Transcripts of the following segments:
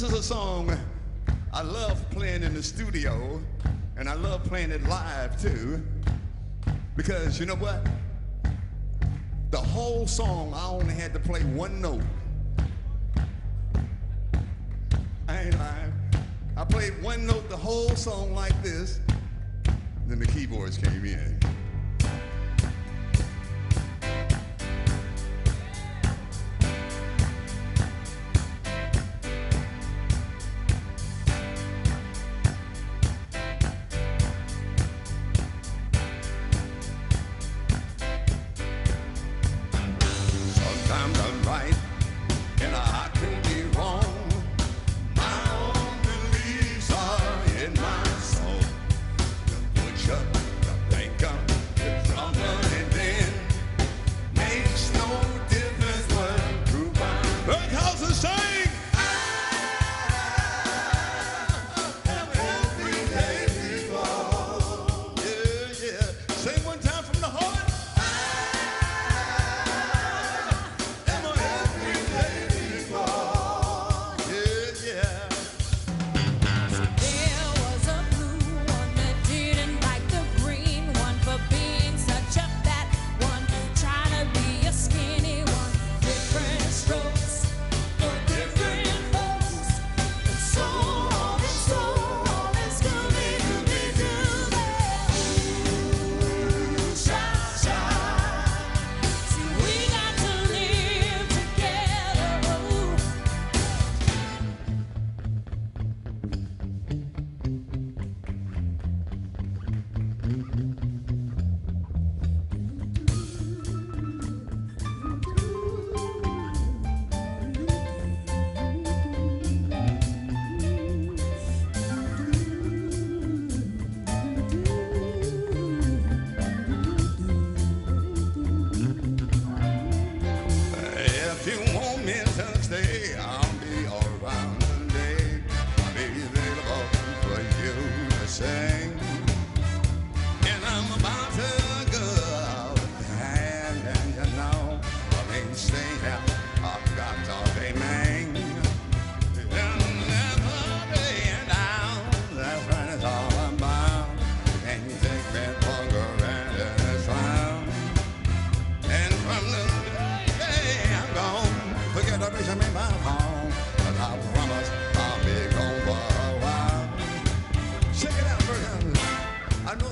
This is a song I love playing in the studio, and I love playing it live too, because you know what? The whole song, I only had to play one note. I ain't lying. I played one note the whole song like this, then the keyboards came in.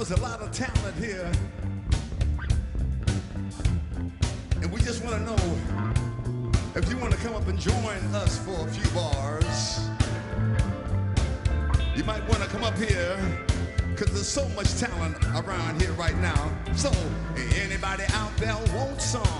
There's a lot of talent here. And we just want to know if you want to come up and join us for a few bars. You might want to come up here because there's so much talent around here right now. So, anybody out there want some?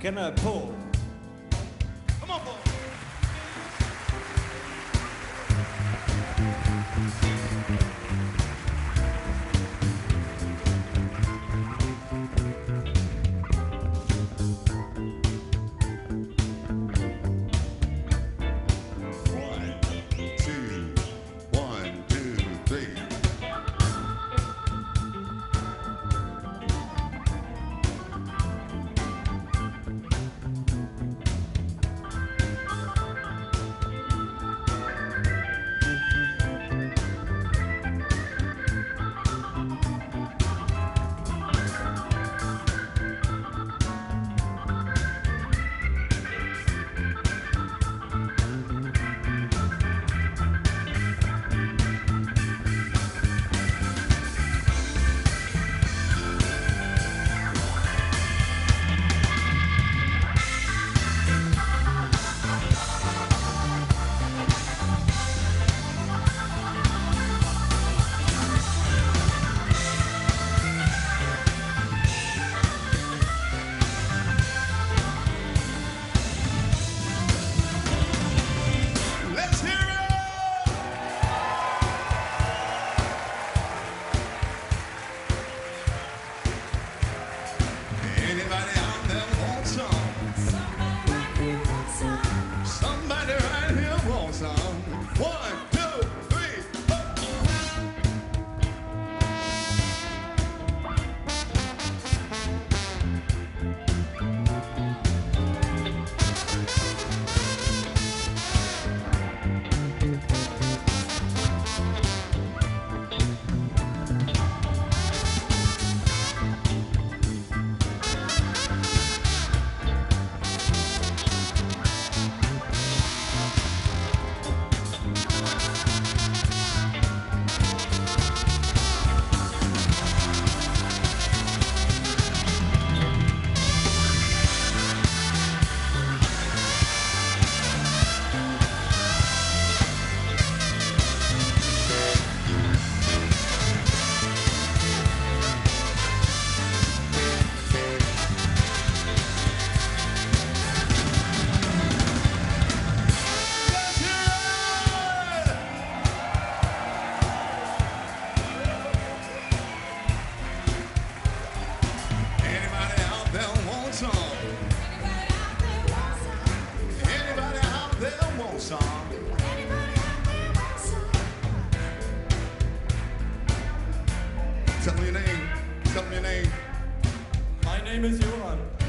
Can I pull? Tell me your name. Tell me your name. My name is Johan.